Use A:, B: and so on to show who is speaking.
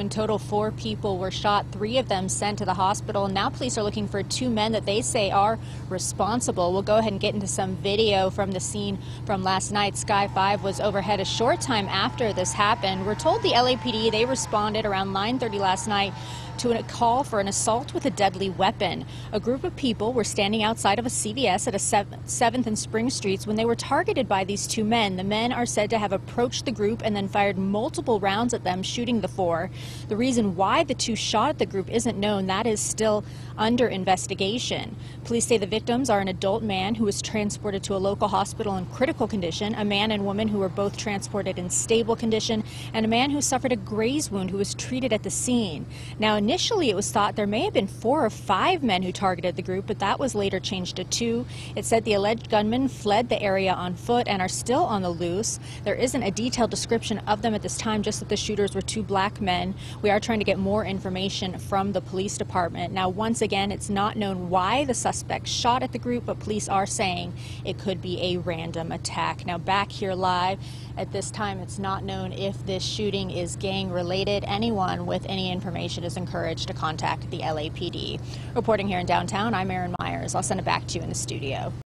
A: In total, four people were shot, three of them sent to the hospital. Now, police are looking for two men that they say are responsible. We'll go ahead and get into some video from the scene from last night. Sky 5 was overhead a short time after this happened. We're told the LAPD they responded around 9:30 last night to a call for an assault with a deadly weapon. A group of people were standing outside of a CVS at a 7th and Spring Streets when they were targeted by these two men. The men are said to have approached the group and then fired multiple rounds at them, shooting the four. The reason why the two shot at the group isn't known. That is still under investigation. Police say the victims are an adult man who was transported to a local hospital in critical condition, a man and woman who were both transported in stable condition, and a man who suffered a graze wound who was treated at the scene. Now, initially it was thought there may have been four or five men who targeted the group, but that was later changed to two. It said the alleged gunmen fled the area on foot and are still on the loose. There isn't a detailed description of them at this time, just that the shooters were two black men. We are trying to get more information from the police department. Now, once again, it's not known why the suspect shot at the group, but police are saying it could be a random attack. Now, back here live, at this time, it's not known if this shooting is gang related. Anyone with any information is encouraged to contact the LAPD. Reporting here in downtown, I'm Erin Myers. I'll send it back to you in the studio.